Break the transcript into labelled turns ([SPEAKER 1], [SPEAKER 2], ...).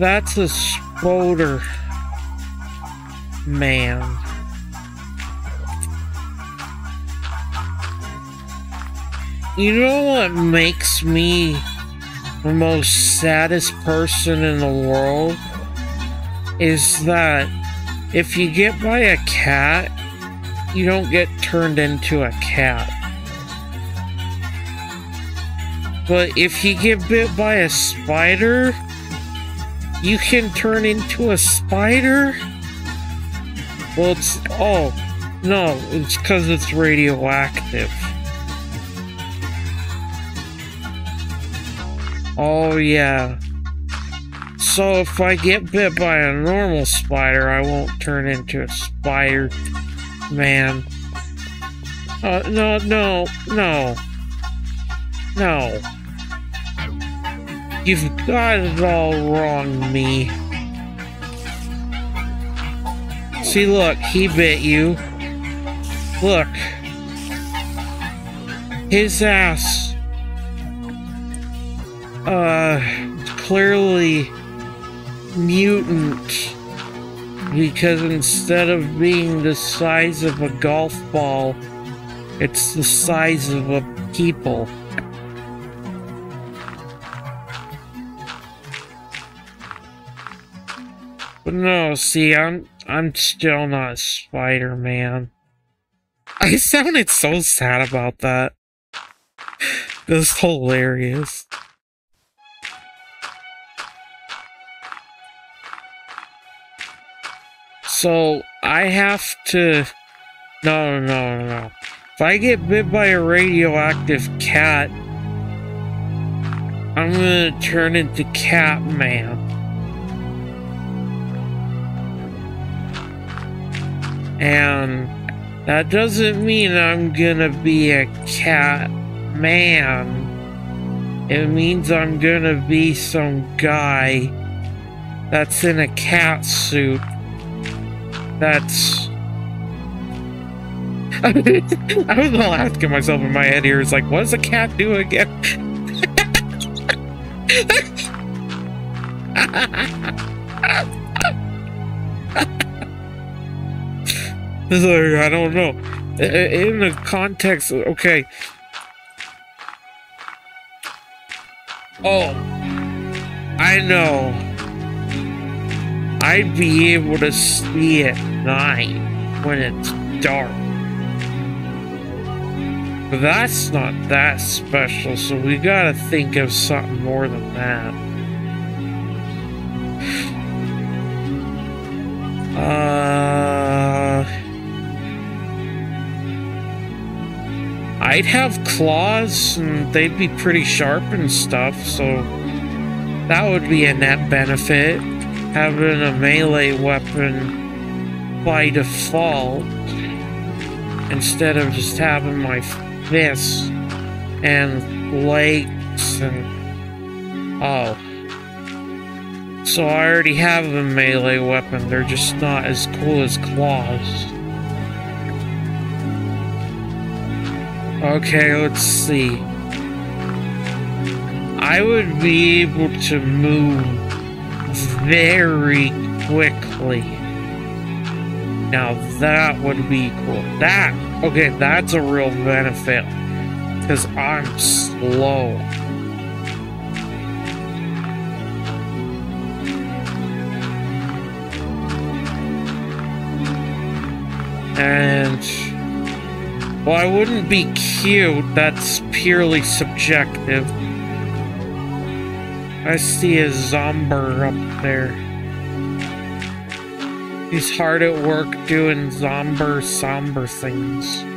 [SPEAKER 1] That's a spoder man. You know what makes me the most saddest person in the world? Is that if you get by a cat, you don't get turned into a cat. But if you get bit by a spider, you can turn into a spider? Well, it's. Oh, no, it's because it's radioactive. Oh, yeah. So if I get bit by a normal spider, I won't turn into a spider man. Uh, no, no, no. No. You've got it all wrong, me. See, look, he bit you. Look. His ass. Uh, clearly mutant. Because instead of being the size of a golf ball, it's the size of a people. But no, see, I'm I'm still not Spider-Man. I sounded so sad about that. Was hilarious. So I have to. No, no, no, no. If I get bit by a radioactive cat, I'm gonna turn into Catman. And that doesn't mean I'm gonna be a cat man. It means I'm gonna be some guy that's in a cat suit. That's. I was all asking myself in my head here, it's like, what does a cat do again? It's like, I don't know. In the context, okay. Oh, I know. I'd be able to see at night when it's dark. But that's not that special, so we gotta think of something more than that. I'd have claws, and they'd be pretty sharp and stuff, so that would be a net benefit. Having a melee weapon by default instead of just having my fists and legs and oh. So I already have a melee weapon, they're just not as cool as claws. Okay, let's see. I would be able to move very quickly. Now that would be cool. That, okay, that's a real benefit. Because I'm slow. And, well, I wouldn't be cute. That's purely subjective. I see a zomber up there. He's hard at work doing zomber somber things.